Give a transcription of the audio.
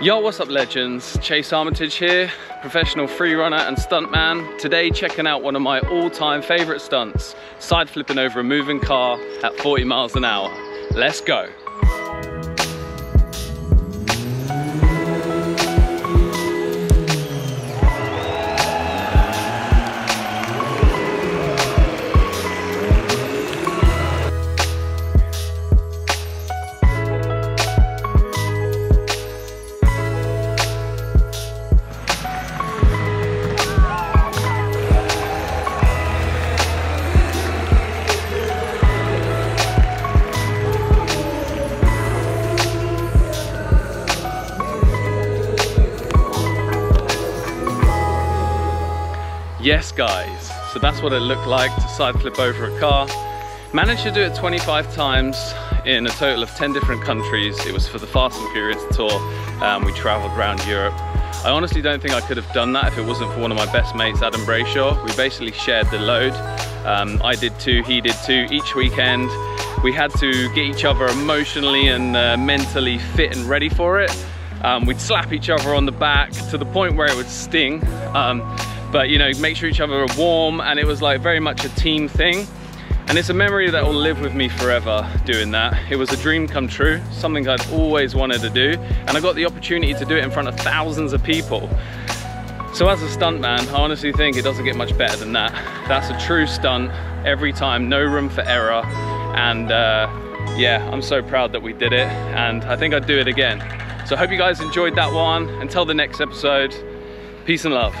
Yo, what's up legends? Chase Armitage here, professional free runner and stuntman. Today checking out one of my all-time favorite stunts, side flipping over a moving car at 40 miles an hour. Let's go. Yes guys, so that's what it looked like to side flip over a car. Managed to do it 25 times in a total of 10 different countries. It was for the Fast and Furious tour. Um, we traveled around Europe. I honestly don't think I could have done that if it wasn't for one of my best mates, Adam Brayshaw. We basically shared the load. Um, I did two, he did two each weekend. We had to get each other emotionally and uh, mentally fit and ready for it. Um, we'd slap each other on the back to the point where it would sting. Um, but you know, make sure each other are warm and it was like very much a team thing. And it's a memory that will live with me forever doing that. It was a dream come true, something I'd always wanted to do. And I got the opportunity to do it in front of thousands of people. So as a stuntman, I honestly think it doesn't get much better than that. That's a true stunt every time, no room for error. And uh, yeah, I'm so proud that we did it. And I think I'd do it again. So I hope you guys enjoyed that one. Until the next episode, peace and love.